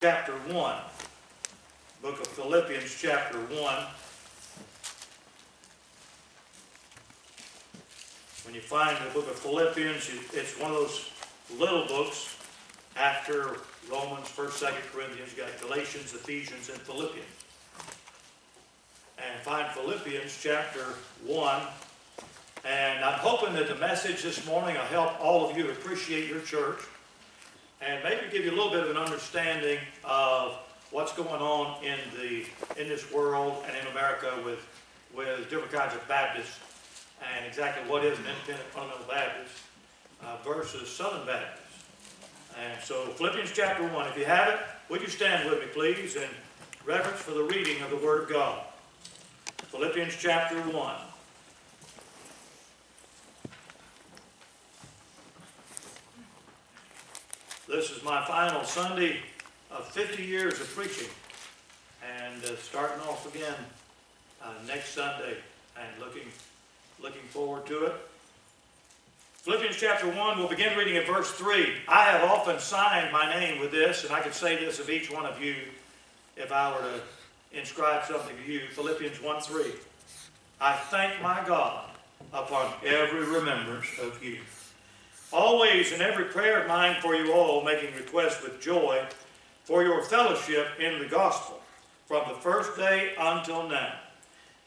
chapter 1. Book of Philippians, chapter 1. When you find the book of Philippians, it's one of those little books after Romans, 1st, 2nd Corinthians, you got Galatians, Ephesians, and Philippians. And find Philippians chapter 1. And I'm hoping that the message this morning will help all of you appreciate your church and maybe give you a little bit of an understanding of what's going on in the in this world and in America with with different kinds of Baptists and exactly what is an independent fundamental Baptist uh, versus Southern Baptist. And so Philippians chapter 1, if you have it, would you stand with me please in reverence for the reading of the Word of God. Philippians chapter 1. This is my final Sunday of 50 years of preaching and uh, starting off again uh, next Sunday and looking, looking forward to it. Philippians chapter 1, we'll begin reading at verse 3. I have often signed my name with this, and I could say this of each one of you if I were to inscribe something to you. Philippians 1 3. I thank my God upon every remembrance of you Always in every prayer of mine for you all, making request with joy for your fellowship in the gospel from the first day until now,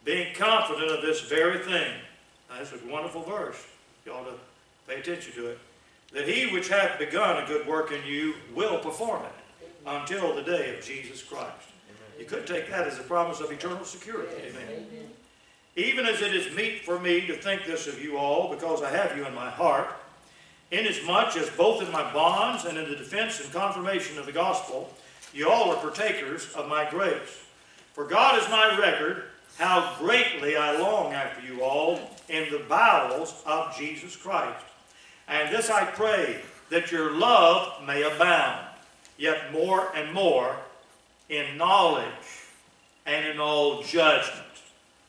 being confident of this very thing. Now, this is a wonderful verse. You ought to pay attention to it. That he which hath begun a good work in you will perform it until the day of Jesus Christ. Amen. You could take that as a promise of eternal security. Amen. Amen. Even as it is meet for me to think this of you all, because I have you in my heart, Inasmuch as both in my bonds and in the defense and confirmation of the gospel, you all are partakers of my grace. For God is my record, how greatly I long after you all in the bowels of Jesus Christ. And this I pray, that your love may abound, yet more and more in knowledge and in all judgment.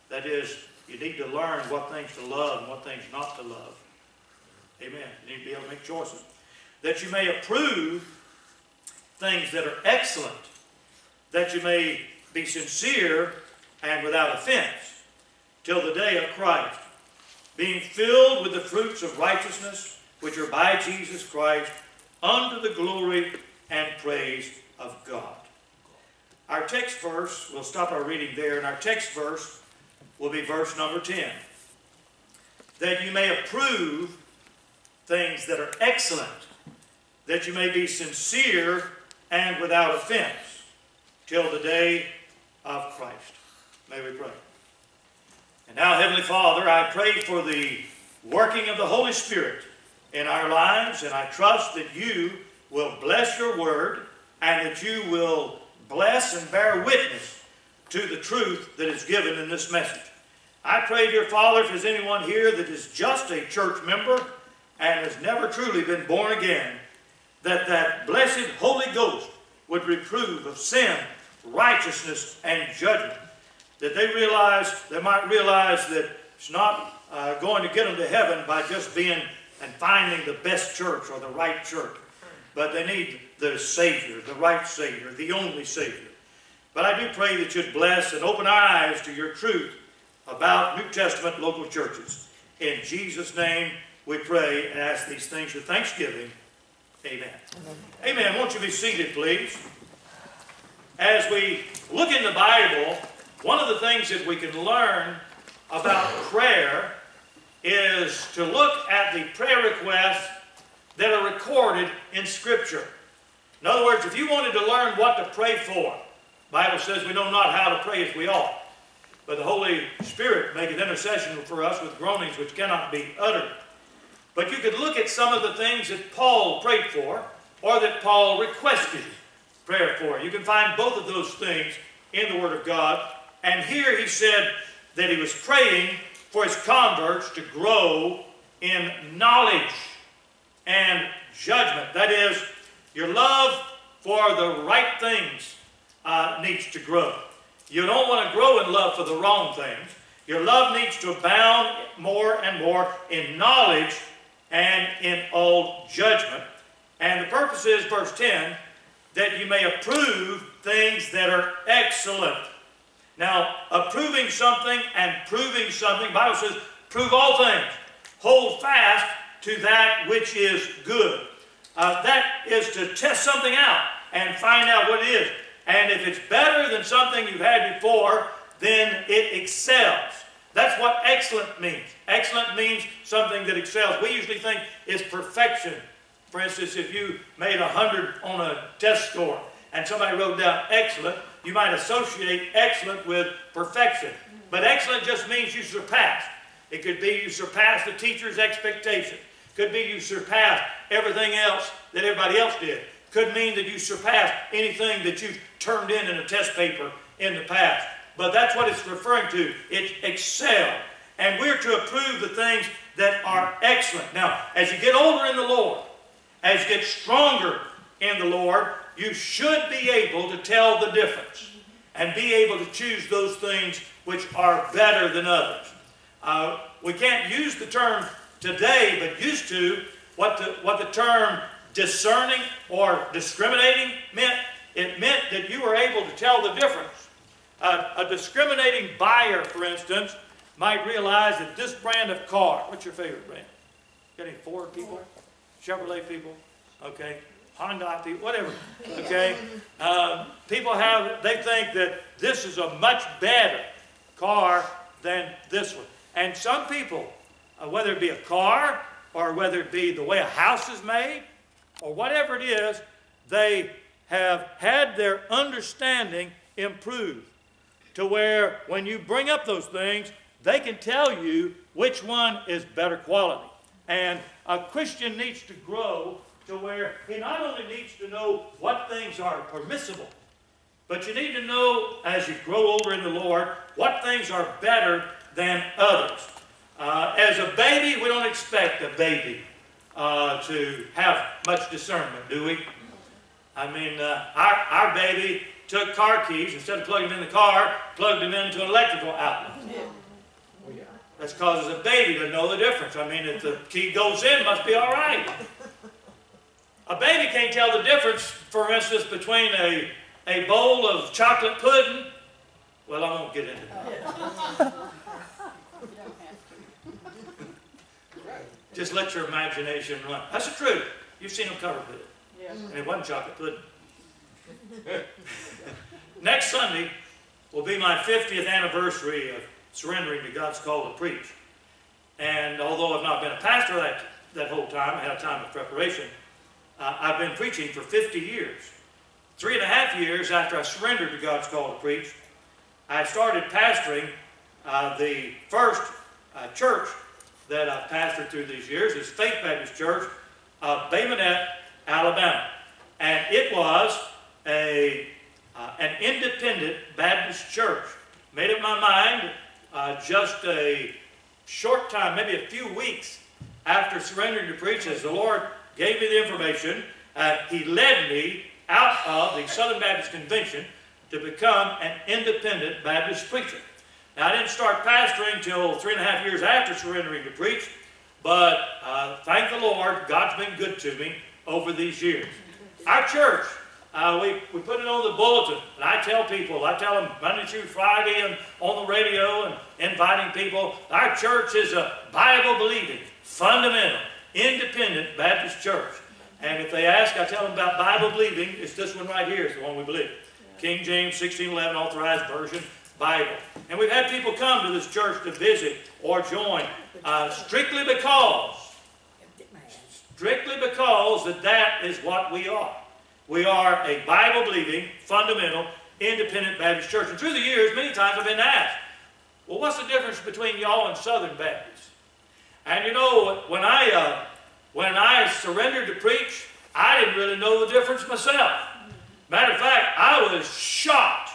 That is, you need to learn what things to love and what things not to love. Amen. You need to be able to make choices. That you may approve things that are excellent, that you may be sincere and without offense, till the day of Christ, being filled with the fruits of righteousness which are by Jesus Christ, unto the glory and praise of God. Our text verse, we'll stop our reading there, and our text verse will be verse number 10. That you may approve things that are excellent, that you may be sincere and without offense, till the day of Christ. May we pray. And now, Heavenly Father, I pray for the working of the Holy Spirit in our lives, and I trust that you will bless your word and that you will bless and bear witness to the truth that is given in this message. I pray, dear Father, if there's anyone here that is just a church member, and has never truly been born again, that that blessed Holy Ghost would reprove of sin, righteousness, and judgment. That they realize, they might realize that it's not uh, going to get them to heaven by just being and finding the best church or the right church. But they need the Savior, the right Savior, the only Savior. But I do pray that you'd bless and open our eyes to your truth about New Testament local churches. In Jesus' name, we pray and ask these things with thanksgiving. Amen. Amen. Amen. Won't you be seated, please? As we look in the Bible, one of the things that we can learn about prayer is to look at the prayer requests that are recorded in Scripture. In other words, if you wanted to learn what to pray for, Bible says we know not how to pray as we ought. But the Holy Spirit maketh intercession for us with groanings which cannot be uttered. But you could look at some of the things that Paul prayed for or that Paul requested prayer for. You can find both of those things in the Word of God. And here he said that he was praying for his converts to grow in knowledge and judgment. That is, your love for the right things uh, needs to grow. You don't want to grow in love for the wrong things. Your love needs to abound more and more in knowledge and in all judgment. And the purpose is, verse 10, that you may approve things that are excellent. Now, approving something and proving something, Bible says, prove all things. Hold fast to that which is good. Uh, that is to test something out and find out what it is. And if it's better than something you've had before, then it excels. That's what excellent means. Excellent means something that excels. We usually think is perfection. For instance, if you made 100 on a test score and somebody wrote down excellent, you might associate excellent with perfection. But excellent just means you surpassed. It could be you surpassed the teacher's expectation. Could be you surpassed everything else that everybody else did. Could mean that you surpassed anything that you've turned in in a test paper in the past. But that's what it's referring to. It's excel. And we're to approve the things that are excellent. Now, as you get older in the Lord, as you get stronger in the Lord, you should be able to tell the difference and be able to choose those things which are better than others. Uh, we can't use the term today, but used to, what the, what the term discerning or discriminating meant. It meant that you were able to tell the difference. Uh, a discriminating buyer, for instance, might realize that this brand of car, what's your favorite brand? Got any Ford people? Chevrolet people? Okay. Honda people, whatever. Okay. Um, people have, they think that this is a much better car than this one. And some people, uh, whether it be a car or whether it be the way a house is made or whatever it is, they have had their understanding improved to where when you bring up those things, they can tell you which one is better quality. And a Christian needs to grow to where he not only needs to know what things are permissible, but you need to know as you grow older in the Lord what things are better than others. Uh, as a baby, we don't expect a baby uh, to have much discernment, do we? I mean, uh, our, our baby took car keys, instead of plugging them in the car, plugged them into an electrical outlet. Oh, That's causes a baby to know the difference. I mean, if the key goes in, must be all right. A baby can't tell the difference, for instance, between a, a bowl of chocolate pudding. Well, I won't get into that. Just let your imagination run. That's the truth. You've seen them covered with it. Yes. And it wasn't chocolate pudding. Next Sunday will be my 50th anniversary of surrendering to God's call to preach. And although I've not been a pastor that, that whole time, I had a time of preparation, uh, I've been preaching for 50 years. Three and a half years after I surrendered to God's call to preach, I started pastoring uh, the first uh, church that I've pastored through these years is Faith Baptist Church of Bay Minette, Alabama. And it was a, uh, an independent Baptist church. Made up my mind uh, just a short time, maybe a few weeks after surrendering to preach, as the Lord gave me the information, uh, He led me out of the Southern Baptist Convention to become an independent Baptist preacher. Now, I didn't start pastoring until three and a half years after surrendering to preach, but uh, thank the Lord, God's been good to me over these years. Our church, uh, we, we put it on the bulletin, and I tell people, I tell them Monday through Friday and on the radio and inviting people, our church is a Bible-believing, fundamental, independent Baptist church. And if they ask, I tell them about Bible-believing, it's this one right here is the one we believe. King James 1611 Authorized Version Bible. And we've had people come to this church to visit or join uh, strictly because, strictly because that that is what we are. We are a Bible-believing, fundamental, independent Baptist church. And through the years, many times I've been asked, well, what's the difference between y'all and Southern Baptists? And you know, when I, uh, when I surrendered to preach, I didn't really know the difference myself. Matter of fact, I was shocked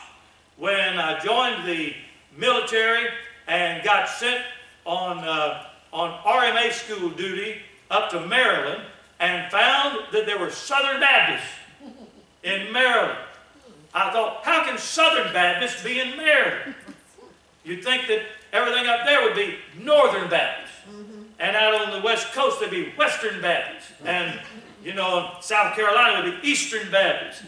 when I joined the military and got sent on, uh, on RMA school duty up to Maryland and found that there were Southern Baptists in Maryland. I thought, how can Southern Baptists be in Maryland? You'd think that everything up there would be Northern Baptists. And out on the West Coast, there'd be Western Baptists. And, you know, South Carolina would be Eastern Baptists.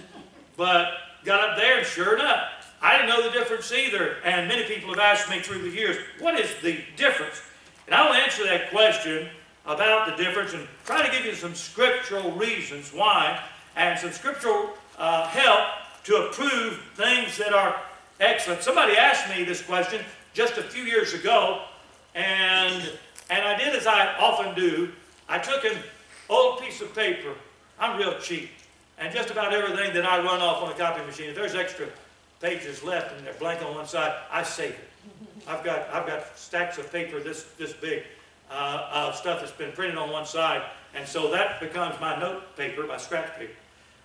but got up there and sure enough, I didn't know the difference either. And many people have asked me through the years, what is the difference? And I'll answer that question about the difference and try to give you some scriptural reasons why and some scriptural uh, help to approve things that are excellent. Somebody asked me this question just a few years ago, and, and I did as I often do. I took an old piece of paper. I'm real cheap. And just about everything that I run off on a copy machine, if there's extra pages left and they're blank on one side, I save it. I've got, I've got stacks of paper this, this big uh, of stuff that's been printed on one side. And so that becomes my note paper, my scratch paper.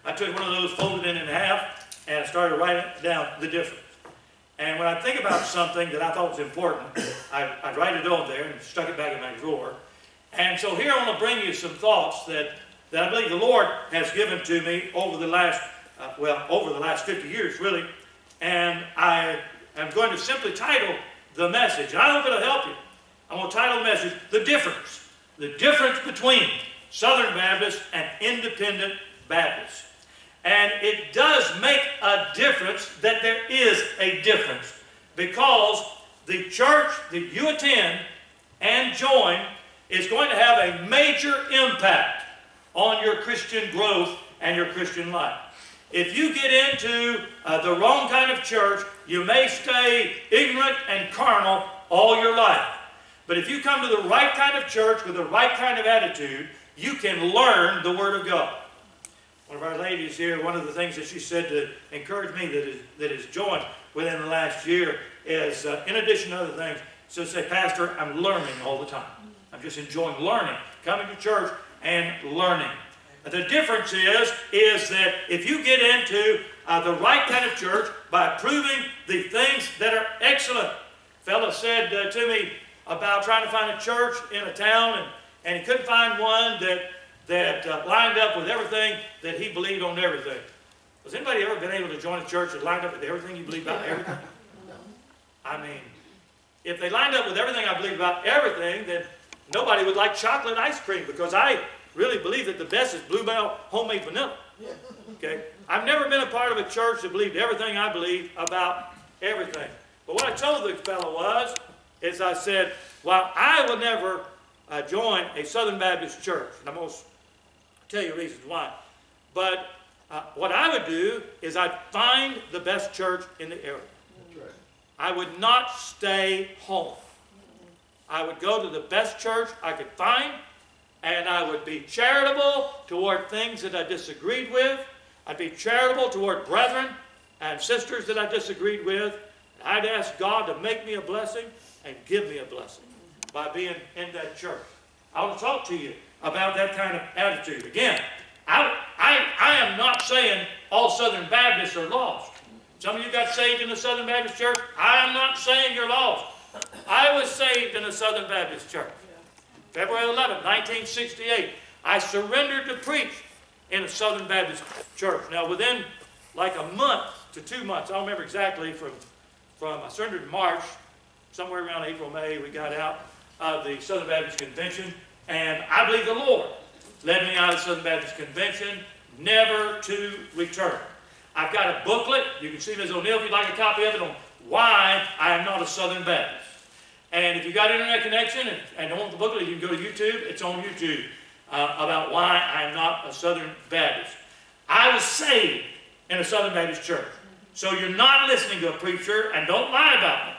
I took one of those, folded it in half, and I started writing down the difference. And when I think about something that I thought was important, I, I'd write it on there and stuck it back in my drawer. And so here I want to bring you some thoughts that, that I believe the Lord has given to me over the last, uh, well, over the last 50 years, really. And I am going to simply title the message. And I hope it'll help you. I'm going to title the message, The Difference. The difference between Southern Baptists and Independent Baptists. And it does make a difference that there is a difference because the church that you attend and join is going to have a major impact on your Christian growth and your Christian life. If you get into uh, the wrong kind of church, you may stay ignorant and carnal all your life. But if you come to the right kind of church with the right kind of attitude, you can learn the Word of God. One of our ladies here, one of the things that she said to encourage me that is, that is joined within the last year is, uh, in addition to other things, so say, Pastor, I'm learning all the time. I'm just enjoying learning, coming to church and learning. The difference is, is that if you get into uh, the right kind of church by proving the things that are excellent. fellow said uh, to me about trying to find a church in a town, and, and he couldn't find one that that uh, lined up with everything that he believed on everything. Has anybody ever been able to join a church that lined up with everything you believe about everything? I mean, if they lined up with everything I believe about everything, then nobody would like chocolate ice cream because I really believe that the best is Bluebell homemade vanilla. Okay? I've never been a part of a church that believed everything I believe about everything. But what I told the fellow was, is I said, well, I will never uh, join a Southern Baptist church. And I'm going to tell you reasons why. But uh, what I would do is I'd find the best church in the area. Right. I would not stay home. I would go to the best church I could find, and I would be charitable toward things that I disagreed with. I'd be charitable toward brethren and sisters that I disagreed with. I'd ask God to make me a blessing and give me a blessing by being in that church. I want to talk to you about that kind of attitude. Again, I, I, I am not saying all Southern Baptists are lost. Some of you got saved in the Southern Baptist Church. I am not saying you're lost. I was saved in the Southern Baptist Church. February 11, 1968. I surrendered to preach in a Southern Baptist Church. Now, within like a month to two months, I don't remember exactly from, from I surrendered in March, somewhere around April, May, we got out of the Southern Baptist Convention. And I believe the Lord led me out of the Southern Baptist Convention, never to return. I've got a booklet. You can see Ms. O'Neal if you'd like a copy of it on why I am not a Southern Baptist. And if you've got internet connection and, and don't want the booklet, you can go to YouTube. It's on YouTube uh, about why I am not a Southern Baptist. I was saved in a Southern Baptist church. So you're not listening to a preacher, and don't lie about it.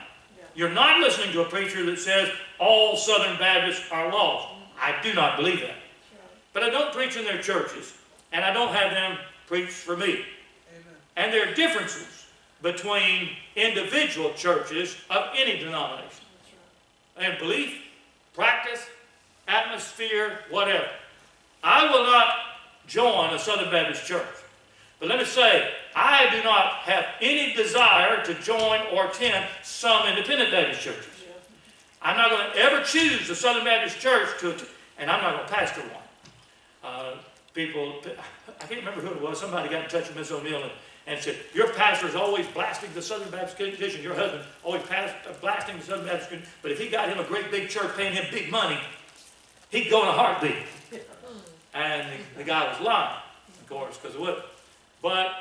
You're not listening to a preacher that says all Southern Baptists are lost. I do not believe that. But I don't preach in their churches, and I don't have them preach for me. Amen. And there are differences between individual churches of any denomination. And belief, practice, atmosphere, whatever. I will not join a Southern Baptist church. But let me say, I do not have any desire to join or attend some independent Baptist churches. I'm not going to ever choose a Southern Baptist church to, and I'm not going to pastor one. Uh, people, I can't remember who it was, somebody got in touch with Ms. O'Neal and, and said, your pastor is always blasting the Southern Baptist Convention. Your husband always past, blasting the Southern Baptist Convention. But if he got him a great big church paying him big money, he'd go in a heartbeat. And the, the guy was lying, of course, because of what. But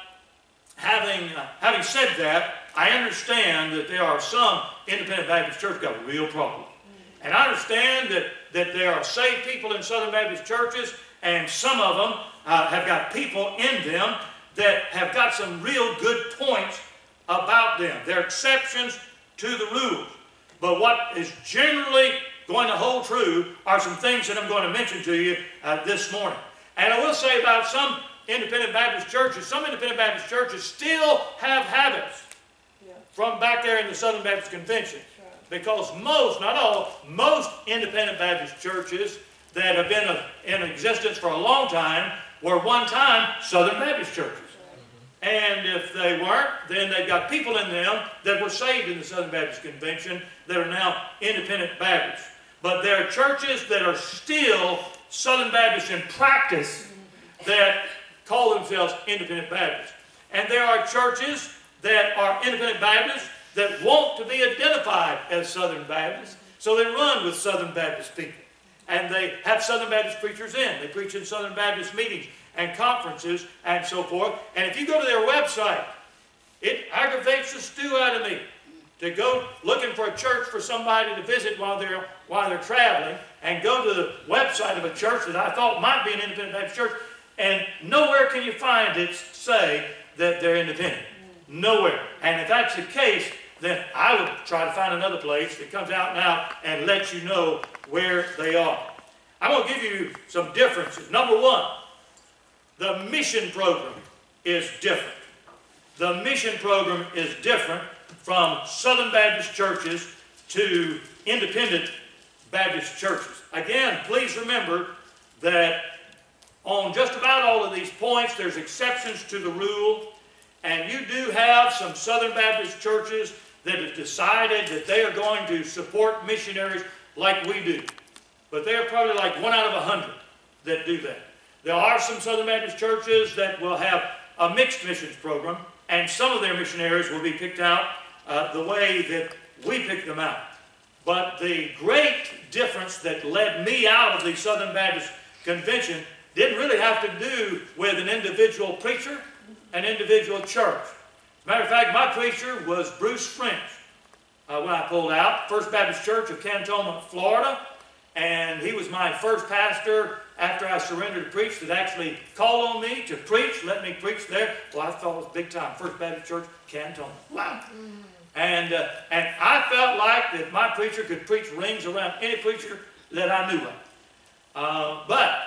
having, uh, having said that, I understand that there are some independent Baptist churches got a real problem. And I understand that, that there are saved people in Southern Baptist churches, and some of them uh, have got people in them that have got some real good points about them. They're exceptions to the rules. But what is generally going to hold true are some things that I'm going to mention to you uh, this morning. And I will say about some independent Baptist churches, some independent Baptist churches still have habits. From back there in the Southern Baptist Convention. Because most, not all, most independent Baptist churches that have been in existence for a long time were one time Southern Baptist churches. And if they weren't, then they've got people in them that were saved in the Southern Baptist Convention that are now independent Baptists. But there are churches that are still Southern Baptist in practice that call themselves independent Baptists. And there are churches that are independent Baptists that want to be identified as Southern Baptists. So they run with Southern Baptist people. And they have Southern Baptist preachers in. They preach in Southern Baptist meetings and conferences and so forth. And if you go to their website, it aggravates the stew out of me to go looking for a church for somebody to visit while they're while they're traveling and go to the website of a church that I thought might be an independent Baptist church, and nowhere can you find it say that they're independent. Nowhere. And if that's the case, then I would try to find another place that comes out now and lets you know where they are. I'm going to give you some differences. Number one, the mission program is different. The mission program is different from Southern Baptist churches to independent Baptist churches. Again, please remember that on just about all of these points, there's exceptions to the rule, and you do have some Southern Baptist churches that have decided that they are going to support missionaries like we do. But they're probably like one out of a hundred that do that. There are some Southern Baptist churches that will have a mixed missions program, and some of their missionaries will be picked out uh, the way that we pick them out. But the great difference that led me out of the Southern Baptist Convention didn't really have to do with an individual preacher, an individual church. Matter of fact, my preacher was Bruce French uh, when I pulled out, First Baptist Church of Cantonment, Florida. And he was my first pastor after I surrendered to preach that actually called on me to preach, let me preach there. Well, I thought it was big time. First Baptist Church, Cantonment. Wow. And, uh, and I felt like that my preacher could preach rings around any preacher that I knew of. Uh, but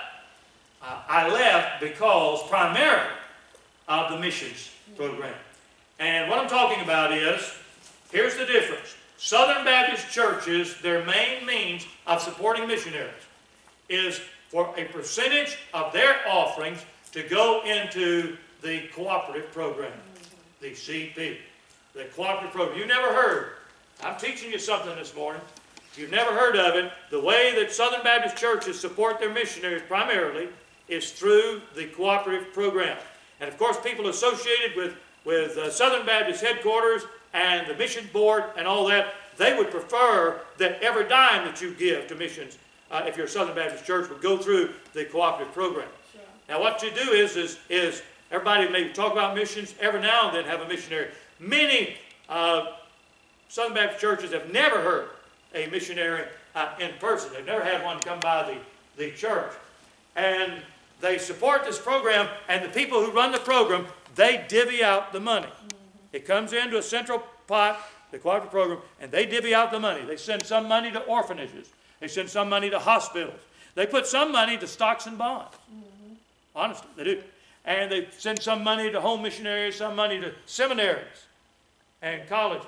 uh, I left because primarily of the missions program. And what I'm talking about is, here's the difference. Southern Baptist churches, their main means of supporting missionaries is for a percentage of their offerings to go into the cooperative program, the CP, the cooperative program. You never heard. I'm teaching you something this morning. You've never heard of it, the way that Southern Baptist churches support their missionaries primarily is through the cooperative program. And of course, people associated with, with uh, Southern Baptist headquarters and the mission board and all that, they would prefer that every dime that you give to missions, uh, if you're a Southern Baptist church, would go through the cooperative program. Sure. Now, what you do is, is, is everybody may talk about missions, every now and then have a missionary. Many uh, Southern Baptist churches have never heard a missionary uh, in person. They've never had one come by the, the church. And they support this program, and the people who run the program, they divvy out the money. It comes into a central pot, the cooperative program, and they divvy out the money. They send some money to orphanages. They send some money to hospitals. They put some money to stocks and bonds. Honestly, they do. And they send some money to home missionaries, some money to seminaries and colleges.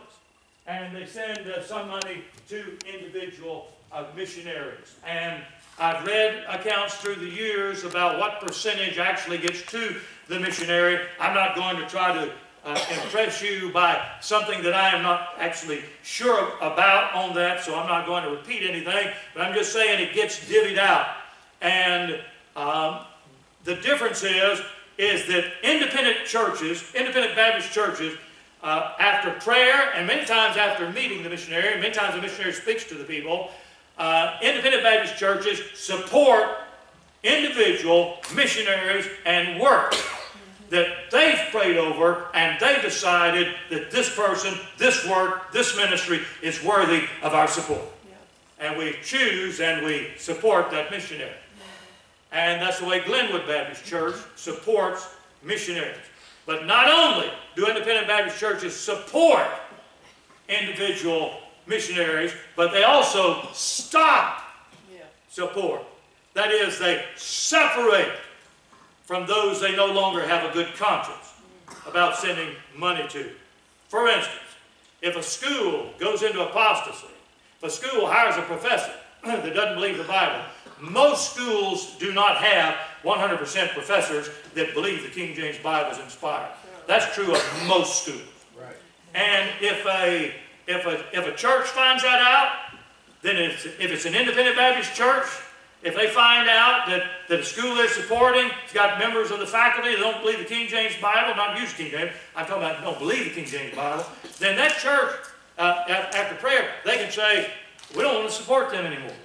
And they send uh, some money to individual uh, missionaries. And I've read accounts through the years about what percentage actually gets to the missionary. I'm not going to try to uh, impress you by something that I am not actually sure about on that, so I'm not going to repeat anything, but I'm just saying it gets divvied out. And um, the difference is, is that independent churches, independent Baptist churches, uh, after prayer and many times after meeting the missionary, many times the missionary speaks to the people, uh, independent Baptist churches support individual missionaries and work. that they've prayed over and they decided that this person, this work, this ministry is worthy of our support. And we choose and we support that missionary. And that's the way Glenwood Baptist Church supports missionaries. But not only do independent Baptist churches support individual missionaries, but they also stop support. That is, they separate from those they no longer have a good conscience mm. about sending money to. For instance, if a school goes into apostasy, if a school hires a professor that doesn't believe the Bible, most schools do not have 100% professors that believe the King James Bible is inspired. That's true of most schools. Right. And if a, if a, if a church finds that out, then it's, if it's an independent Baptist church, if they find out that, that a school they're supporting has got members of the faculty that don't believe the King James Bible, not use King James, I'm talking about don't believe the King James Bible, then that church, uh, after prayer, they can say, we don't want to support them anymore.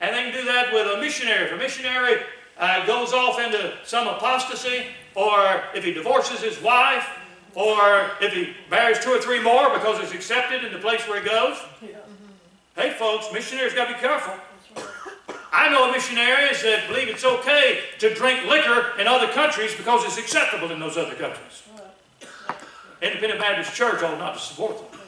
And they can do that with a missionary. If a missionary uh, goes off into some apostasy, or if he divorces his wife, or if he marries two or three more because it's accepted in the place where he goes. Yeah. Hey, folks, missionaries got to be careful. I know missionaries that believe it's okay to drink liquor in other countries because it's acceptable in those other countries. Independent Baptist Church ought not to support them.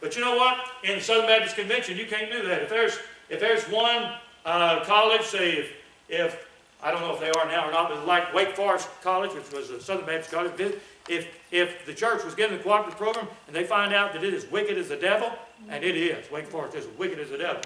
But you know what? In the Southern Baptist Convention, you can't do that. If there's if there's one uh, college, say if if I don't know if they are now or not, but like Wake Forest College, which was a Southern Baptist college, if, if the church was given the cooperative program and they find out that it is wicked as the devil, and it is, Wake Forest is wicked as the devil,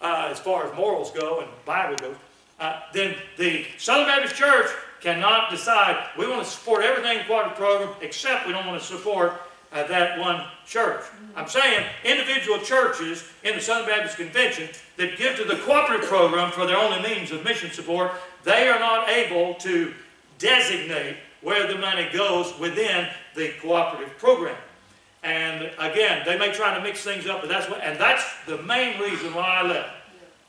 uh, as far as morals go and Bible goes, uh, then the Southern Baptist Church cannot decide we want to support everything in the cooperative program except we don't want to support uh, that one church. I'm saying individual churches in the Southern Baptist Convention that give to the cooperative program for their only means of mission support, they are not able to designate where the money goes within the cooperative program. And again, they may try to mix things up, but that's what, and that's the main reason why I left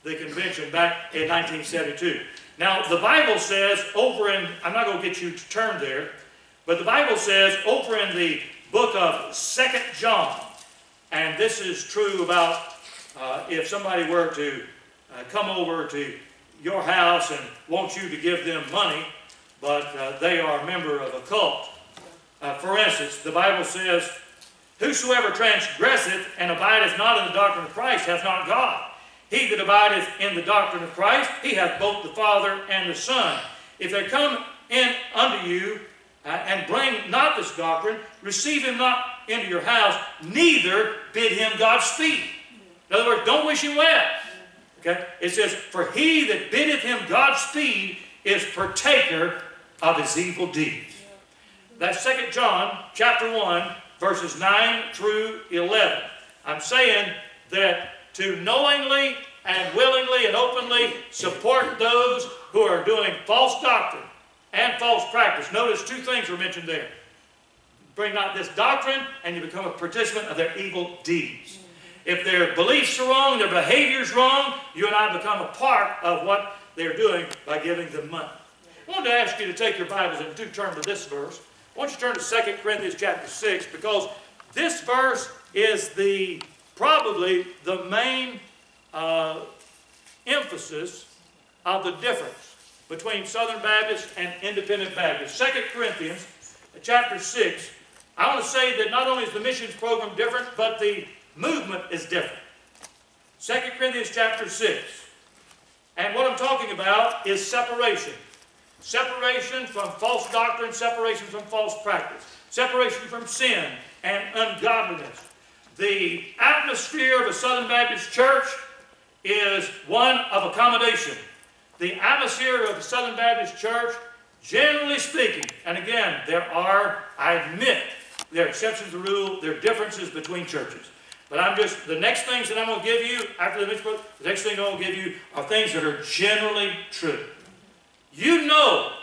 the convention back in 1972. Now, the Bible says over in, I'm not going to get you to turn there, but the Bible says over in the book of Second John, and this is true about uh, if somebody were to uh, come over to your house and want you to give them money, but uh, they are a member of a cult. Uh, for instance, the Bible says, Whosoever transgresseth and abideth not in the doctrine of Christ hath not God. He that abideth in the doctrine of Christ, he hath both the Father and the Son. If they come in unto you uh, and bring not this doctrine, receive him not into your house, neither bid him Godspeed. In other words, don't wish him well. Okay? It says, For he that biddeth him Godspeed is partaker of his evil deeds. That's 2 John chapter 1, verses 9 through 11. I'm saying that to knowingly and willingly and openly support those who are doing false doctrine and false practice. Notice two things were mentioned there. Bring not this doctrine, and you become a participant of their evil deeds. If their beliefs are wrong, their behavior is wrong, you and I become a part of what they're doing by giving them money. I wanted to ask you to take your Bibles and do turn to this verse. I want you to turn to 2 Corinthians chapter 6 because this verse is the probably the main uh, emphasis of the difference between Southern Baptist and Independent Baptist. 2 Corinthians chapter 6, I want to say that not only is the missions program different, but the movement is different. 2 Corinthians chapter 6. And what I'm talking about is separation. Separation from false doctrine, separation from false practice, separation from sin and ungodliness. The atmosphere of a Southern Baptist church is one of accommodation the atmosphere of the Southern Baptist Church, generally speaking, and again, there are, I admit, there are exceptions to the rule, there are differences between churches. But I'm just, the next things that I'm going to give you after the mission the next thing I'm going to give you are things that are generally true. You know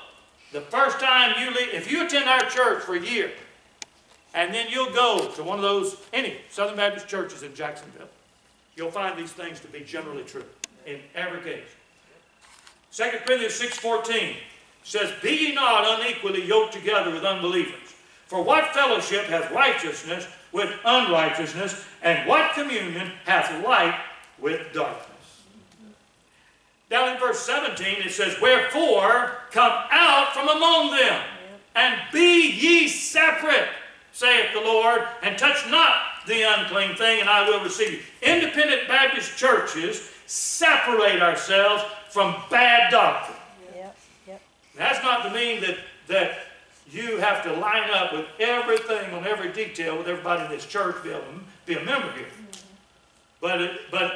the first time you leave, if you attend our church for a year, and then you'll go to one of those, any Southern Baptist churches in Jacksonville, you'll find these things to be generally true in every case. 2 Corinthians 6.14, says, Be ye not unequally yoked together with unbelievers. For what fellowship hath righteousness with unrighteousness, and what communion hath light with darkness? Down in verse 17 it says, Wherefore come out from among them, and be ye separate, saith the Lord, and touch not the unclean thing, and I will receive you. Independent Baptist churches separate ourselves from bad doctrine. Yep, yep. That's not to mean that, that you have to line up with everything on every detail with everybody in this church, be a, be a member here. Mm-hmm. But, it, but,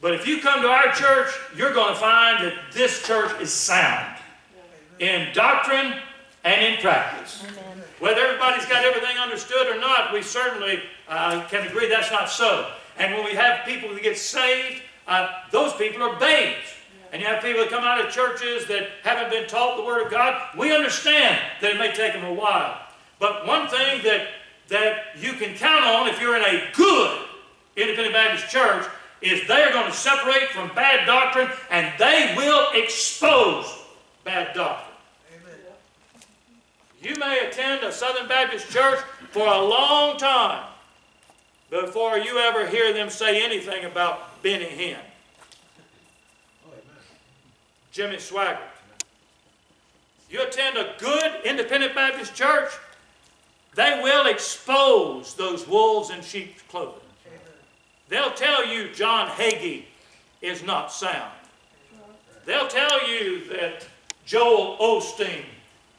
but if you come to our church, you're going to find that this church is sound in doctrine and in practice. Amen. Whether everybody's got everything understood or not, we certainly uh, can agree that's not so. And when we have people that get saved, uh, those people are babes. And you have people that come out of churches that haven't been taught the Word of God. We understand that it may take them a while. But one thing that, that you can count on if you're in a good independent Baptist church is they are going to separate from bad doctrine and they will expose bad doctrine. Amen. You may attend a Southern Baptist church for a long time before you ever hear them say anything about Benny Hinn, Jimmy Swaggart. You attend a good independent Baptist church, they will expose those wolves in sheep's clothing. They'll tell you John Hagee is not sound. They'll tell you that Joel Osteen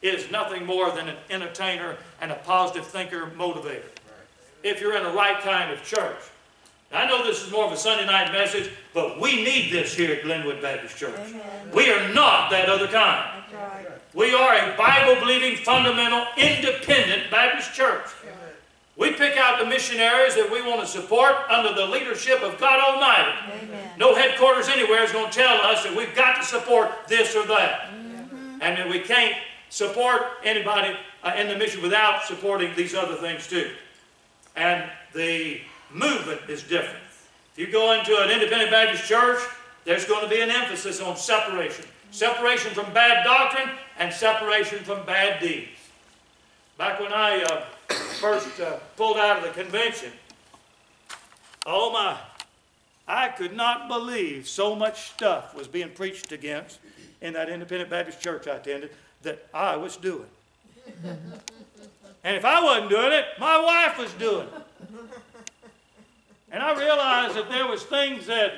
is nothing more than an entertainer and a positive thinker motivator. If you're in the right kind of church. I know this is more of a Sunday night message, but we need this here at Glenwood Baptist Church. Amen. We are not that other kind. Right. We are a Bible believing, fundamental, independent Baptist church. We pick out the missionaries that we want to support under the leadership of God Almighty. Amen. No headquarters anywhere is going to tell us that we've got to support this or that. And that we can't support anybody uh, in the mission without supporting these other things too. And the movement is different. If you go into an independent Baptist church, there's going to be an emphasis on separation. Separation from bad doctrine and separation from bad deeds. Back when I uh, first uh, pulled out of the convention, oh my, I could not believe so much stuff was being preached against in that independent Baptist church I attended that I was doing. and if I wasn't doing it, my wife was doing it. And I realized that there was things that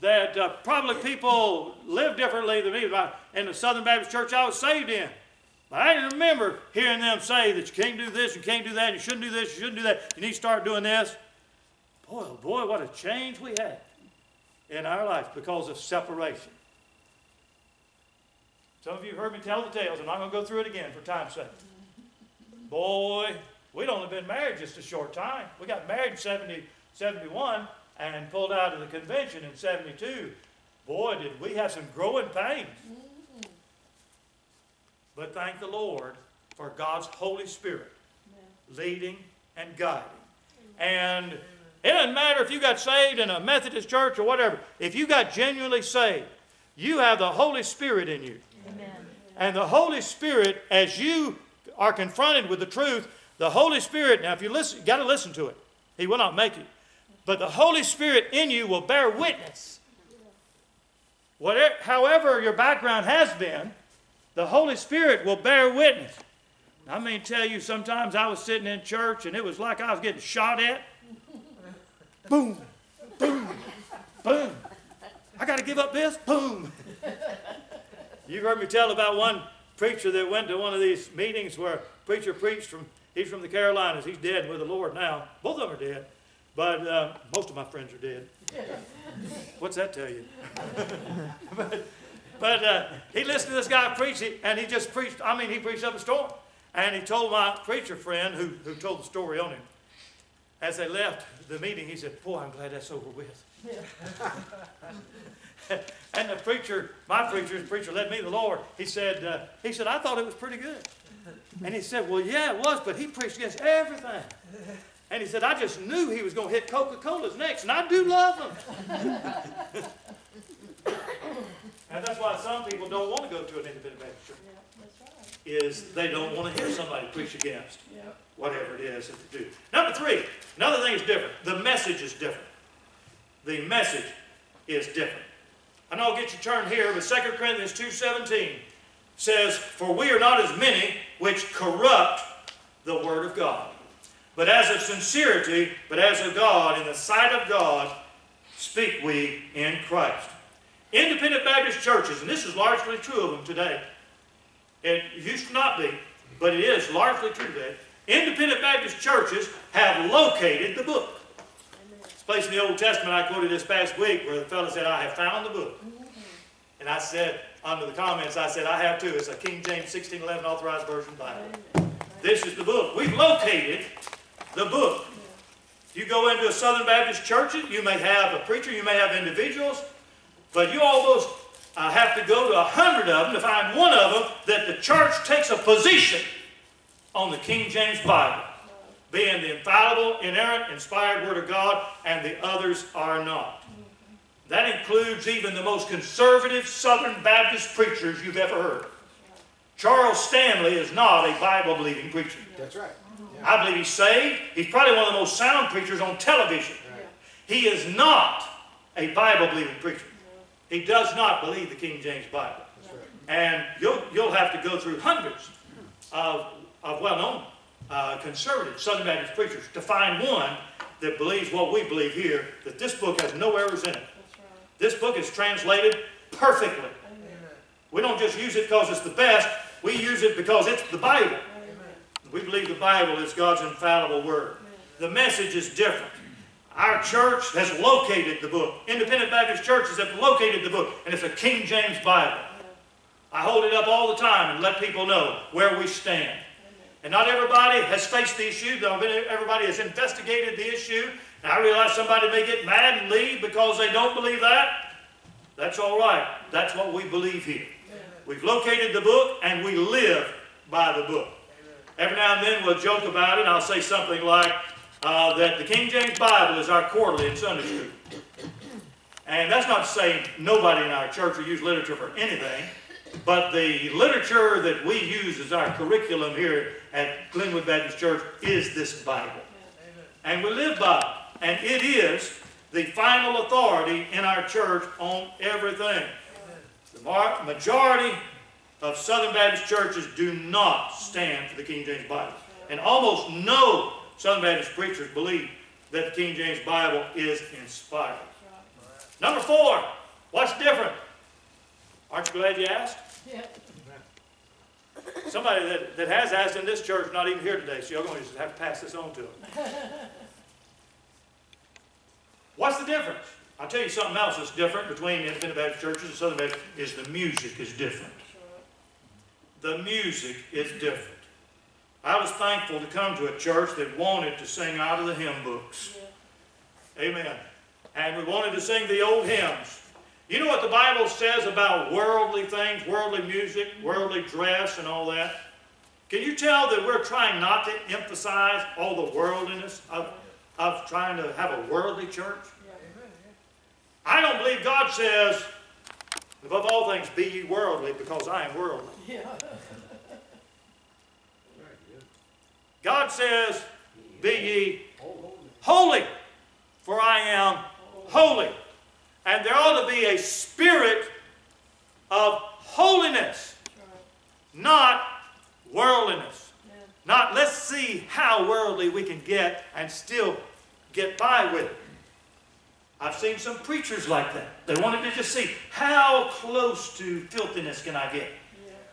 that uh, probably people live differently than me. In the Southern Baptist Church I was saved in. I remember hearing them say that you can't do this, you can't do that, you shouldn't do this, you shouldn't do that, you need to start doing this. Boy, oh boy, what a change we had in our life because of separation. Some of you heard me tell the tales. I'm not going to go through it again for time's sake. Boy, we'd only been married just a short time. We got married in 70, 71 and pulled out of the convention in 72. Boy, did we have some growing pains. But thank the Lord for God's Holy Spirit leading and guiding. And it doesn't matter if you got saved in a Methodist church or whatever. If you got genuinely saved, you have the Holy Spirit in you. Amen. And the Holy Spirit, as you are confronted with the truth, the Holy Spirit, now if you listen, you got to listen to it. He will not make you. But the Holy Spirit in you will bear witness. Whatever, however your background has been, the Holy Spirit will bear witness. I mean, tell you, sometimes I was sitting in church and it was like I was getting shot at. Boom, boom, boom. I got to give up this. Boom. You've heard me tell about one preacher that went to one of these meetings where a preacher preached from, he's from the Carolinas. He's dead with the Lord now. Both of them are dead. But uh, most of my friends are dead. What's that tell you? but but uh, he listened to this guy preach, and he just preached. I mean, he preached up a storm. And he told my preacher friend, who, who told the story on him, as they left the meeting, he said, Boy, I'm glad that's over with. and the preacher, my preacher, the preacher led me the Lord. He said, uh, he said, I thought it was pretty good. And he said, Well, yeah, it was, but he preached against everything. And he said, I just knew he was going to hit Coca Cola's next, and I do love them. And that's why some people don't want to go to an independent Baptist church, Yeah, that's right. is they don't want to hear somebody preach against Yeah. whatever it is that they do. Number three, another thing is different. The message is different. The message is different. I know I'll get you turned here, but 2 Corinthians 2.17 says, For we are not as many which corrupt the word of God. But as of sincerity, but as of God, in the sight of God, speak we in Christ. Independent Baptist churches, and this is largely true of them today. It used to not be, but it is largely true today. Independent Baptist churches have located the book. This place in the Old Testament I quoted this past week where the fellow said, I have found the book. And I said, under the comments, I said, I have too. It's a King James 1611 authorized version Bible. This is the book. We've located the book. You go into a Southern Baptist church, you may have a preacher, you may have individuals, but you almost uh, have to go to a hundred of them to find one of them that the church takes a position on the King James Bible, being the infallible, inerrant, inspired Word of God, and the others are not. That includes even the most conservative Southern Baptist preachers you've ever heard. Charles Stanley is not a Bible believing preacher. That's right. I believe he's saved. He's probably one of the most sound preachers on television. Right. He is not a Bible believing preacher. He does not believe the King James Bible. That's right. And you'll, you'll have to go through hundreds of, of well known uh, conservative Southern Baptist preachers to find one that believes what we believe here that this book has no errors in it. That's right. This book is translated perfectly. We don't just use it because it's the best, we use it because it's the Bible. Amen. We believe the Bible is God's infallible word. The message is different. Our church has located the book. Independent Baptist churches have located the book, and it's a King James Bible. I hold it up all the time and let people know where we stand. And not everybody has faced the issue. Not Everybody has investigated the issue. And I realize somebody may get mad and leave because they don't believe that. That's all right. That's what we believe here. We've located the book and we live by the book. Every now and then we'll joke about it. And I'll say something like uh, that the King James Bible is our quarterly in Sunday school. And that's not to say nobody in our church will use literature for anything, but the literature that we use as our curriculum here at Glenwood Baptist Church is this Bible. And we live by it. And it is the final authority in our church on everything. The majority of Southern Baptist churches do not stand for the King James Bible. And almost no Southern Baptist preachers believe that the King James Bible is inspired. Number four, what's different? Aren't you glad you asked? Yeah. Somebody that, that has asked in this church, not even here today, so you're going to just have to pass this on to them. What's the difference? I'll tell you something else that's different between independent Baptist churches and Southern Baptist is the music is different. The music is different. I was thankful to come to a church that wanted to sing out of the hymn books. Amen. And we wanted to sing the old hymns. You know what the Bible says about worldly things, worldly music, worldly dress, and all that? Can you tell that we're trying not to emphasize all the worldliness of, of trying to have a worldly church? I don't believe God says, above all things, be ye worldly, because I am worldly. Yeah. God says, be ye holy, for I am holy. And there ought to be a spirit of holiness, not worldliness. Not let's see how worldly we can get and still get by with it. I've seen some preachers like that. They wanted to just see how close to filthiness can I get?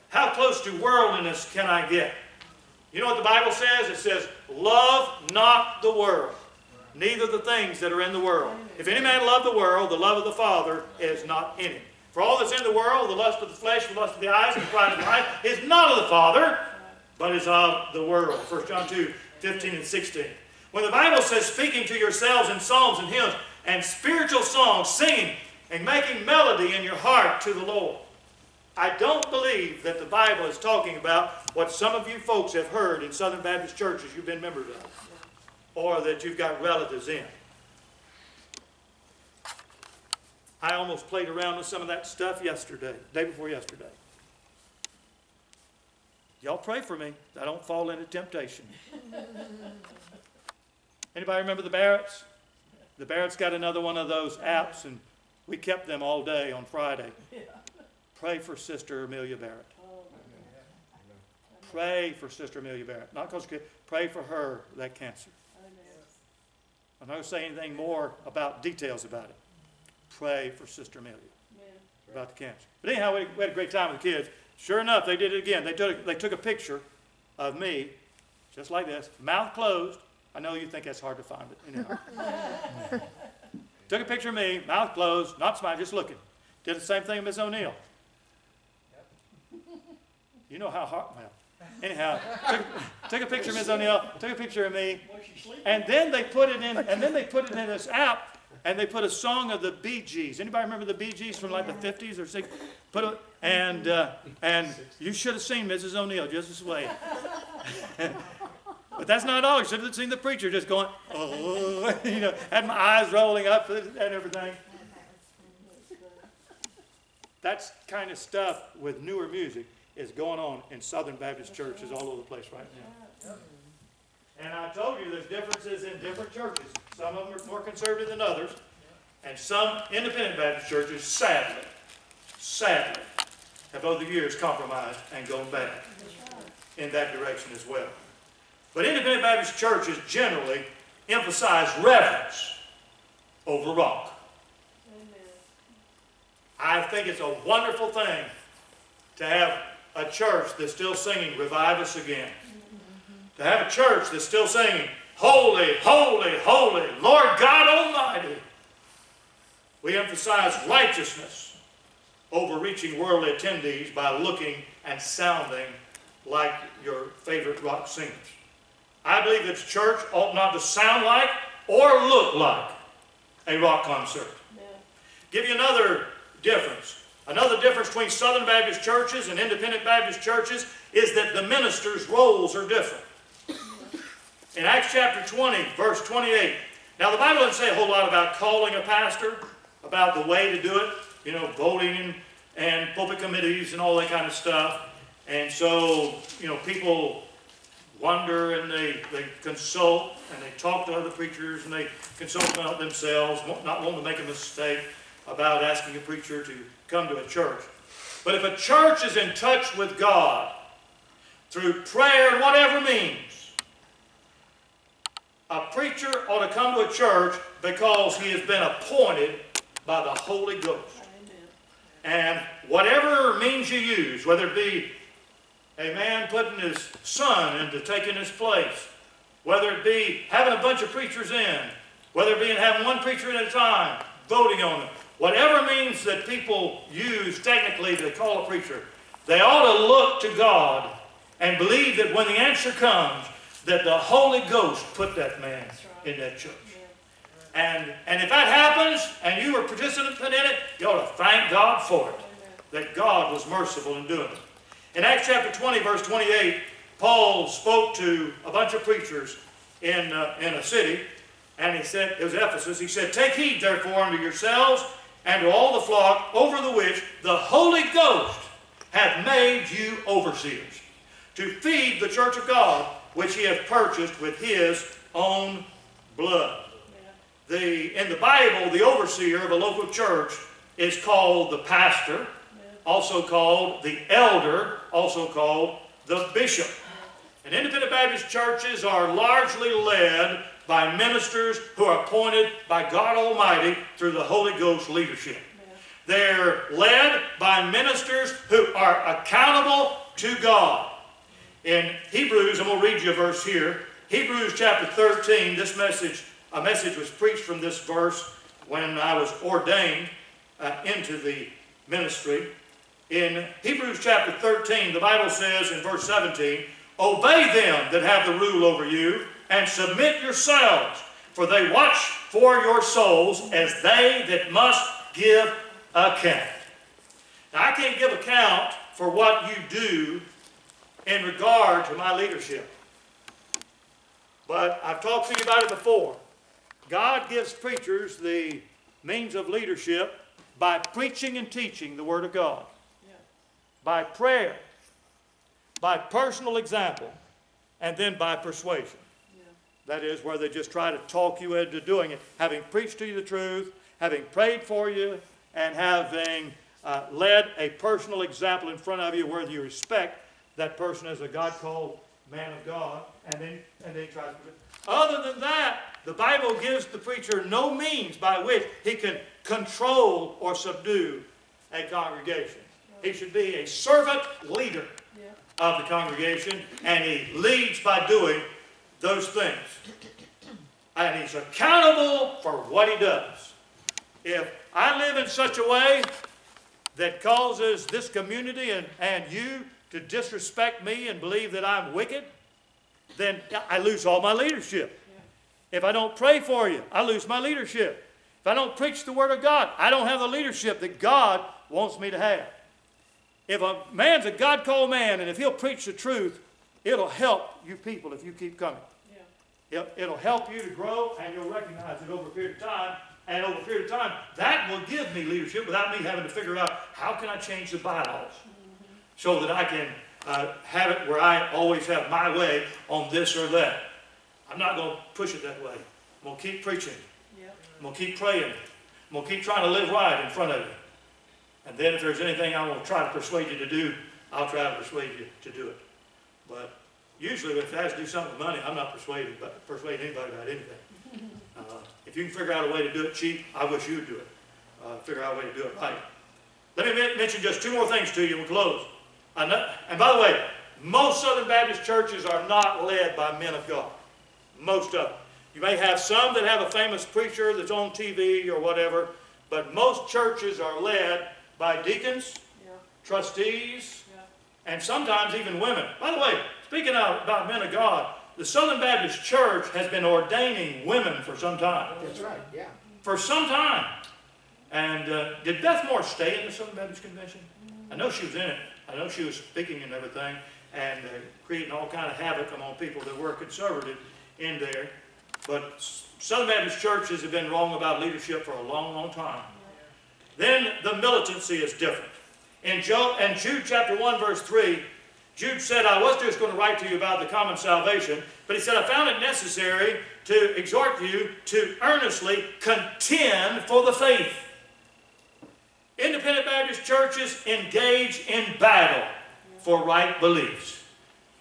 How close to worldliness can I get? You know what the Bible says? It says, Love not the world, neither the things that are in the world. If any man love the world, the love of the Father is not in him. For all that's in the world, the lust of the flesh, the lust of the eyes, and the pride of life, is not of the Father, but is of the world. 1 John 2, 15 and 16. When the Bible says, speaking to yourselves in psalms and hymns and spiritual songs, singing and making melody in your heart to the Lord. I don't believe that the Bible is talking about what some of you folks have heard in Southern Baptist churches you've been members of, or that you've got relatives in. I almost played around with some of that stuff yesterday, day before yesterday. Y'all pray for me. I don't fall into temptation. Anybody remember the Barretts? The Barretts got another one of those apps, and we kept them all day on Friday. Pray for Sister Amelia Barrett. Oh, pray for Sister Amelia Barrett. Not because, pray for her, that cancer. I'm not going to say anything more about details about it. Pray for Sister Amelia about the cancer. But anyhow, we, had a great time with the kids. Sure enough, they did it again. They took, they took a picture of me, just like this, mouth closed. I know you think that's hard to find, but anyhow. took a picture of me, mouth closed, not smiling, just looking. Did the same thing with Miss O'Neal. You know how hard, well, anyhow, took, took a picture of Miss O'Neal, took a picture of me, and then they put it in, and then they put it in this app, and they put a song of the Bee Gees. Anybody remember the Bee Gees from like the fifties or sixties? Put it, and uh, and you should have seen Mrs. O'Neal just this way. but that's not all. You should have seen the preacher just going, oh, you know, had my eyes rolling up and everything. That's kind of stuff with newer music is going on in Southern Baptist churches all over the place right now. And I told you there's differences in different churches. Some of them are more conservative than others. And some independent Baptist churches, sadly, sadly, have over the years compromised and gone back in that direction as well. But independent Baptist churches generally emphasize reverence over rock. I think it's a wonderful thing to have a church that's still singing, Revive Us Again. To have a church that's still singing, Holy, Holy, Holy, Lord God Almighty. We emphasize righteousness over reaching worldly attendees by looking and sounding like your favorite rock singers. I believe that church ought not to sound like or look like a rock concert. Give you another difference. Another difference between Southern Baptist churches and Independent Baptist churches is that the ministers' roles are different. In Acts chapter 20, verse 28, now the Bible doesn't say a whole lot about calling a pastor, about the way to do it, you know, voting and, and pulpit committees and all that kind of stuff. And so, you know, people wonder and they, they consult and they talk to other preachers and they consult about themselves, not wanting to make a mistake about asking a preacher to come to a church. But if a church is in touch with God through prayer and whatever means, a preacher ought to come to a church because he has been appointed by the Holy Ghost. And whatever means you use, whether it be a man putting his son into taking his place, whether it be having a bunch of preachers in, whether it be having one preacher at a time, voting on them, whatever means that people use technically to call a preacher, they ought to look to God and believe that when the answer comes, that the Holy Ghost put that man in that church. And, and if that happens and you were participant in it, you ought to thank God for it. That God was merciful in doing it. In Acts chapter 20, verse 28, Paul spoke to a bunch of preachers in, uh, in a city, and he said, it was Ephesus, he said, Take heed therefore unto yourselves and to all the flock over the which the Holy Ghost hath made you overseers, to feed the church of God, which he hath purchased with his own blood. The, in the Bible, the overseer of a local church is called the pastor, also called the elder, also called the bishop. And independent Baptist churches are largely led by ministers who are appointed by God Almighty through the Holy Ghost leadership. They're led by ministers who are accountable to God. In Hebrews, I'm going to read you a verse here. Hebrews chapter 13, this message, a message was preached from this verse when I was ordained uh, into the ministry. In Hebrews chapter 13, the Bible says in verse 17, Obey them that have the rule over you, and submit yourselves, for they watch for your souls as they that must give account. Now, I can't give account for what you do in regard to my leadership. But I've talked to you about it before. God gives preachers the means of leadership by preaching and teaching the Word of God, Yeah. by prayer, by personal example, and then by persuasion. That is, where they just try to talk you into doing it, having preached to you the truth, having prayed for you, and having uh, led a personal example in front of you where you respect that person as a God called man of God, and then, and then he tries to. Other than that, the Bible gives the preacher no means by which he can control or subdue a congregation. He should be a servant leader of the congregation, and he leads by doing those things. And he's accountable for what he does. If I live in such a way that causes this community and, and you to disrespect me and believe that I'm wicked, then I lose all my leadership. If I don't pray for you, I lose my leadership. If I don't preach the Word of God, I don't have the leadership that God wants me to have. If a man's a God called man, and if he'll preach the truth, it'll help you people if you keep coming. Yeah. It- It'll help you to grow, and you'll recognize it over a period of time. And over a period of time, that will give me leadership without me having to figure out how can I change the bylaws so that I can uh, have it where I always have my way on this or that. I'm not going to push it that way. I'm going to keep preaching. Yeah. I'm going to keep praying. I'm going to keep trying to live right in front of you. And then if there's anything I want to try to persuade you to do, I'll try to persuade you to do it. But usually if it has to do something with money, I'm not persuaded, but persuade anybody about anything. Uh, If you can figure out a way to do it cheap, I wish you would do it. Uh, Figure out a way to do it right. Let me mention just two more things to you and we'll close. Know- And by the way, most Southern Baptist churches are not led by men of God. Most of them. You may have some that have a famous preacher that's on TV or whatever, but most churches are led by deacons, Yeah. trustees. And sometimes even women. By the way, speaking of, about men of God, the Southern Baptist Church has been ordaining women for some time. That's right, yeah. For some time. And uh, did Beth Moore stay in the Southern Baptist Convention? I know she was in it. I know she was speaking and everything and uh, creating all kind of havoc among people that were conservative in there. But Southern Baptist churches have been wrong about leadership for a long, long time. Then the militancy is different. In, in Jude chapter 1, verse 3, Jude said, I was just going to write to you about the common salvation, but he said, I found it necessary to exhort you to earnestly contend for the faith. Independent Baptist churches engage in battle for right beliefs.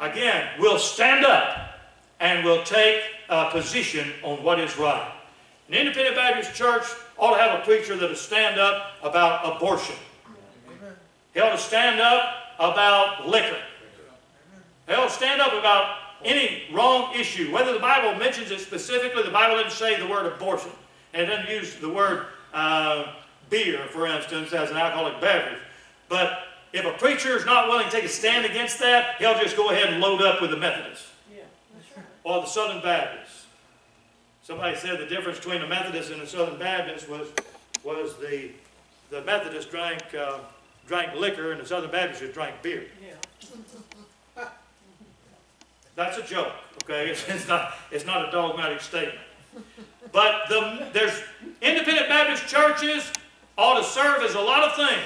Again, we'll stand up and we'll take a position on what is right. An independent Baptist church ought to have a preacher that'll stand up about abortion. He ought to stand up about liquor. He ought to stand up about any wrong issue. Whether the Bible mentions it specifically, the Bible doesn't say the word abortion. And it doesn't use the word uh, beer, for instance, as an alcoholic beverage. But if a preacher is not willing to take a stand against that, he'll just go ahead and load up with the Methodists Yeah. Right. or the Southern Baptists. Somebody said the difference between the Methodist and the Southern Baptist was, was the, the Methodist drank, uh, drank liquor and the Southern Baptist just drank beer. Yeah. That's a joke, okay? It's, it's not, it's not a dogmatic statement. But the, there's independent Baptist churches ought to serve as a lot of things.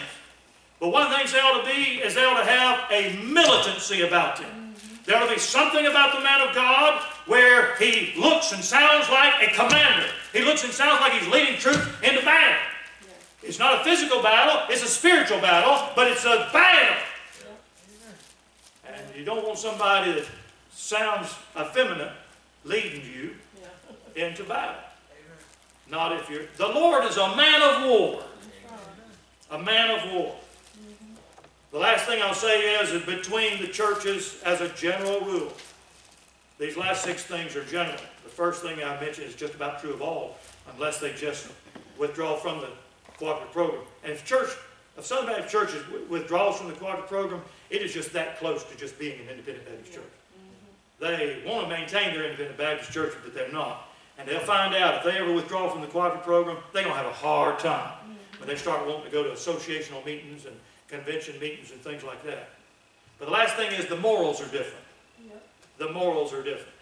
But one of the things they ought to be is they ought to have a militancy about them. There ought to be something about the man of God where he looks and sounds like a commander. He looks and sounds like he's leading troops into battle. It's not a physical battle, it's a spiritual battle, but it's a battle. And you don't want somebody that sounds effeminate leading you Yeah. into battle. Not if you're. The Lord is a man of war. A man of war. Mm-hmm. The last thing I'll say is that between the churches, as a general rule, these last six things are general. The first thing I mentioned is just about true of all, unless they just withdraw from the cooperative program. And if church, if Southern Baptist churches wi- withdraws from the cooperative program, it is just that close to just being an independent Baptist church. They want to maintain their independent Baptist church, but they're not. And they'll find out if they ever withdraw from the cooperative program, they're going to have a hard time when they start wanting to go to associational meetings and convention meetings and things like that. But the last thing is the morals are different. Yep. The morals are different.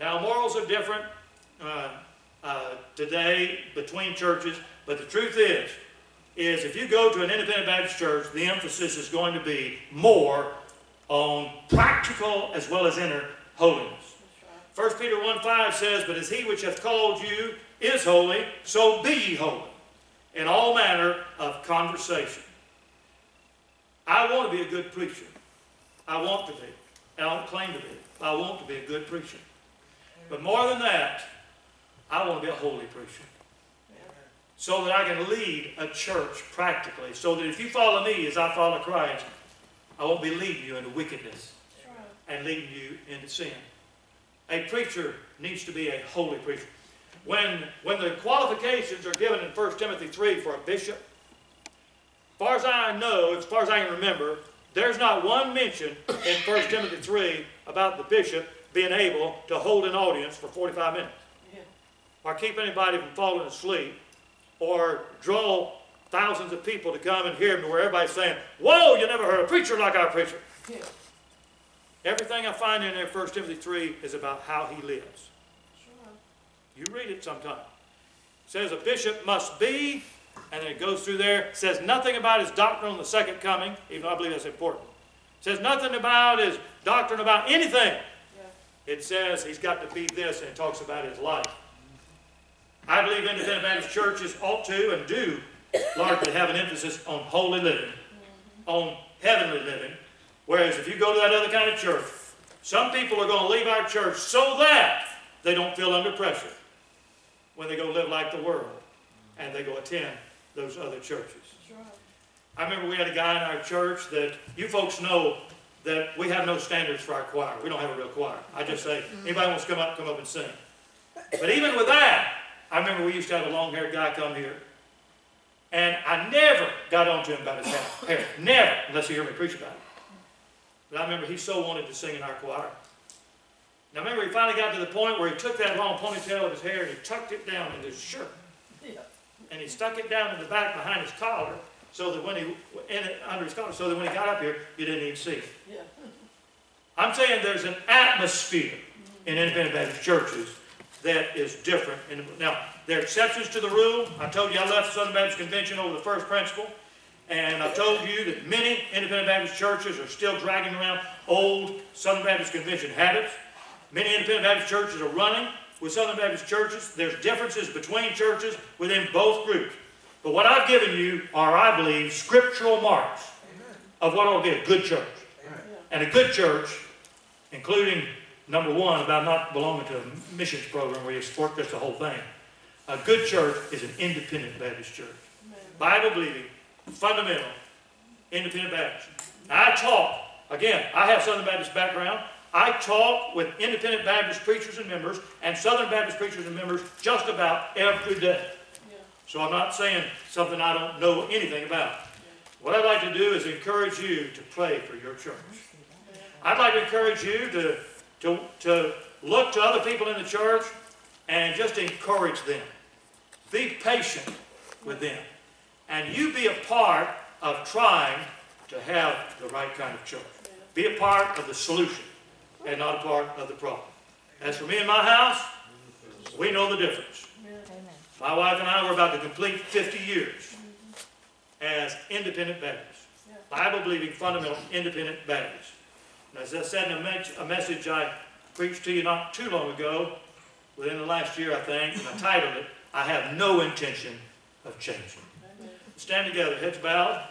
Now, morals are different uh, uh, today between churches, but the truth is, is if you go to an independent Baptist church, the emphasis is going to be more on practical as well as inner holiness. 1 Peter 1 5 says, But as he which hath called you is holy, so be ye holy in all manner of conversation. I want to be a good preacher. I want to be. I don't claim to be. I want to be a good preacher. But more than that, I want to be a holy preacher. So that I can lead a church practically. So that if you follow me as I follow Christ, I won't be leading you into wickedness and leading you into sin. A preacher needs to be a holy preacher. When, when the qualifications are given in 1 Timothy 3 for a bishop, as far as I know, as far as I can remember, there's not one mention in 1 Timothy 3 about the bishop being able to hold an audience for 45 minutes. Or keep anybody from falling asleep. Or draw thousands of people to come and hear him to where everybody's saying, Whoa, you never heard a preacher like our preacher. Everything I find in there, 1 Timothy 3, is about how he lives. You read it sometime. It says a bishop must be, and then it goes through there, it says nothing about his doctrine on the second coming, even though I believe that's important. It says nothing about his doctrine about anything. It says he's got to be this, and it talks about his life. I believe independent Baptist churches ought to and do largely have an emphasis on holy living, on heavenly living. Whereas if you go to that other kind of church, some people are going to leave our church so that they don't feel under pressure when they go live like the world and they go attend those other churches. I remember we had a guy in our church that you folks know that we have no standards for our choir. We don't have a real choir. I just say, mm-hmm. anybody wants to come up, come up and sing. But even with that, I remember we used to have a long-haired guy come here, and I never got on to him about his hair. Never, unless he heard me preach about it. But I remember he so wanted to sing in our choir. Now remember, he finally got to the point where he took that long ponytail of his hair and he tucked it down in his shirt. And he stuck it down in the back behind his collar, so that when he, in it, under his collar, so that when he got up here, you didn't even see it. I'm saying there's an atmosphere in independent Baptist churches that is different. And Now, there are exceptions to the rule. I told you I left the Southern Baptist Convention over the first principle. And I told you that many independent Baptist churches are still dragging around old Southern Baptist Convention habits. Many independent Baptist churches are running with Southern Baptist churches. There's differences between churches within both groups. But what I've given you are, I believe, scriptural marks of what ought to be a good church. And a good church, including number one, about not belonging to a missions program where you support just the whole thing. A good church is an independent Baptist church. Bible believing, fundamental, independent Baptist. I talk, again, I have Southern Baptist background. I talk with independent Baptist preachers and members and Southern Baptist preachers and members just about every day. So I'm not saying something I don't know anything about. What I'd like to do is encourage you to pray for your church. I'd like to encourage you to, to, to look to other people in the church and just encourage them. Be patient with them. And you be a part of trying to have the right kind of church. Be a part of the solution and not a part of the problem. As for me and my house, we know the difference. My wife and I were about to complete 50 years as independent Baptists, Bible believing, fundamental independent Baptists. As I said in a message I preached to you not too long ago, within the last year, I think, and I titled it, I have no intention of changing. Stand together, heads bowed.